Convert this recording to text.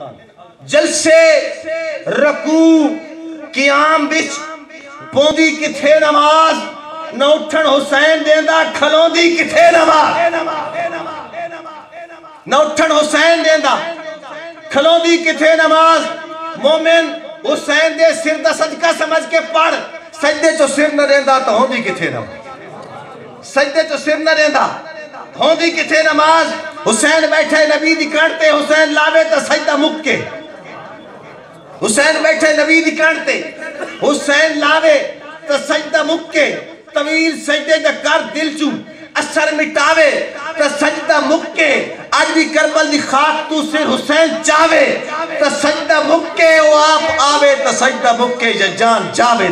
जलसे, रकू, कियाम बिच पौंदी किथे नमाज़? न उठन हुसैन देंदा, खलोंदी किथे नमाज़? न उठन हुसैन देंदा, खलोंदी किथे नमाज़? मोमिन हुसैन दे सिर दा सदका समझ के पढ़, सजदे चो सिर न देंदा तो होंदी किथे नमाज़? सजदे चो सिर न देंदा होंदी किथे नमाज़? हुसैन बैठे नबी दी कणते हुसैन लावे तो सजदा मुक्के। हुसैन बैठे नबी दी कणते हुसैन लावे तो सजदा मुक्के। तवील सजदे दा कर दिल चू असर मिटावे तो सजदा मुक्के। आज भी करबल दी खाक तू सिर हुसैन चावे तो सजदा मुक्के वो आप आवे तो सजदा मुक्के या जान जावे।